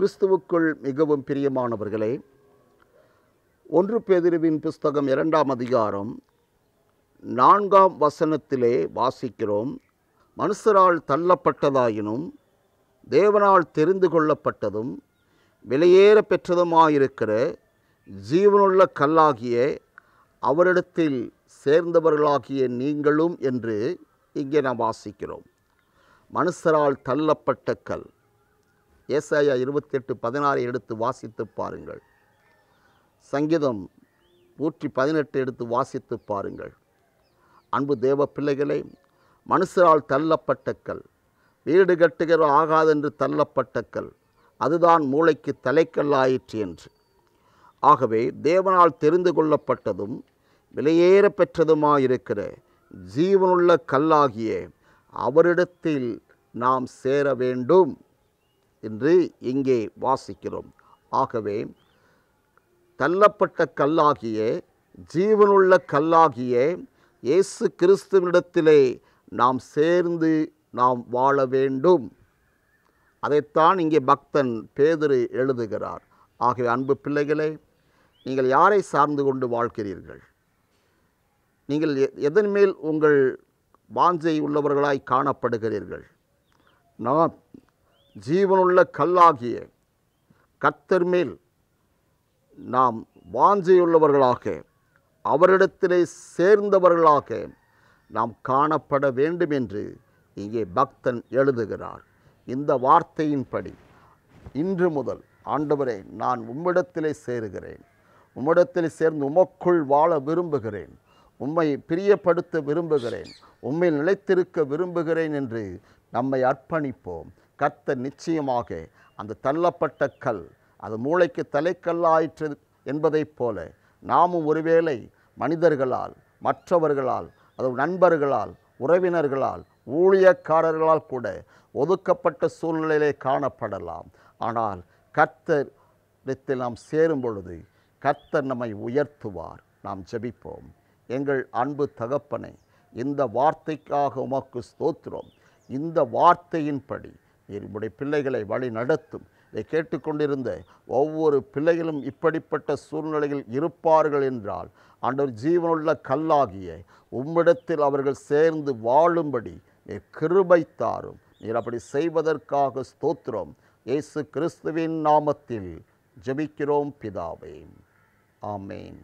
கிறிஸ்துவுக்குள் மிகவும் பிரியமானவர்களே ஒன்று பேதிருவின் புஸ்தகம் இரண்டாம் அதிகாரம் நான்காம் வசனத்திலே வாசிக்கிறோம். மனுஷரால் தள்ளப்பட்டதாயினும் தேவனால் தெரிந்து கொள்ளப்பட்டதும் விலையேற பெற்றதுமாயிருக்கிற ஜீவனுள்ள கல்லாகிய அவரிடத்தில் சேர்ந்தவர்களாகிய நீங்களும் என்று இங்கே நாம் வாசிக்கிறோம். மனுஷரால் தள்ளப்பட்ட கல். ஏசாயா இருபத்தெட்டு பதினாறு எடுத்து வாசித்து பாருங்கள். சங்கீதம் நூற்றி பதினெட்டு எடுத்து வாசித்து பாருங்கள். அன்பு தேவ பிள்ளைகளை மனுஷரால் தள்ளப்பட்ட கல். வீடு கட்டுகிற ஆகாதென்று தள்ளப்பட்ட கல். அதுதான் மூளைக்கு தலைக்கல்லாயிற்று என்று. ஆகவே தேவனால் தெரிந்து கொள்ளப்பட்டதும் விலையேற பெற்றதுமாயிருக்கிற ஜீவனுள்ள கல்லாகிய அவரிடத்தில் நாம் சேர வேண்டும். என்று இங்கே வாசிக்கிறோம். ஆகவே தள்ளப்பட்ட கல்லாகிய ஜீவனுள்ள கல்லாகிய இயேசு கிறிஸ்துவனிடத்திலே நாம் சேர்ந்து நாம் வாழ வேண்டும். அதைத்தான் இங்கே பக்தன் பேதுரு எழுதுகிறார். ஆகவே அன்பு பிள்ளைகளே நீங்கள் யாரை சார்ந்து கொண்டு வாழ்கிறீர்கள்? நீங்கள் எ- எதன் மேல் உங்கள் வாஞ்சை உள்ளவர்களாய் காணப்படுகிறீர்கள்? நான் ஜீவனுள்ள கல்லாகிய கத்தர் மேல் நாம் வாஞ்சையுள்ளவர்களாக அவரிடத்திலே சேர்ந்தவர்களாக நாம் காணப்பட வேண்டும் என்று இங்கே பக்தன் எழுதுகிறார். இந்த வார்த்தையின்படி இன்று முதல் ஆண்டவரே நான் உம்மிடத்திலே சேருகிறேன். உம்மிடத்தில் சேர்ந்து உமக்குள் வாழ விரும்புகிறேன். உம்மை பிரியப்படுத்த விரும்புகிறேன். உம்மை நிலைத்திருக்க விரும்புகிறேன் என்று நம்மை அர்ப்பணிப்போம். கர்த்தர் நிச்சயமாக அந்த தள்ளப்பட்ட கல் அது மூளைக்கு தலைக்கல்லாயிற்று என்பதைப் போல நாமும் ஒருவேளை மனிதர்களால் மற்றவர்களால் அது நண்பர்களால் உறவினர்களால் ஊழியக்காரர்களால் கூட ஒதுக்கப்பட்ட சூழ்நிலையிலே காணப்படலாம். ஆனால் கர்த்தரிடத்தில் நாம் சேரும் பொழுது கர்த்தர் நம்மை உயர்த்துவார். நாம் ஜெபிப்போம். எங்கள் அன்பு தகப்பனை இந்த வார்த்தைக்காக உமக்கு ஸ்தோத்திரம். இந்த வார்த்தையின்படி நீர் பிள்ளைகளை வழி நடத்தும். இதை கேட்டுக்கொண்டிருந்த ஒவ்வொரு பிள்ளைகளும் இப்படிப்பட்ட சூழ்நிலையில் இருப்பார்கள் என்றால் ஆண்டவர் ஜீவனுள்ள கல்லாகிய உம்மிடத்தில் அவர்கள் சேர்ந்து வாழும்படி நீர் கிருபை தாரும். நீர் அப்படி செய்வதற்காக ஸ்தோத்திரம். இயேசு கிறிஸ்துவின் நாமத்தில் ஜெபிக்கிறோம் பிதாவே. ஆமேன்.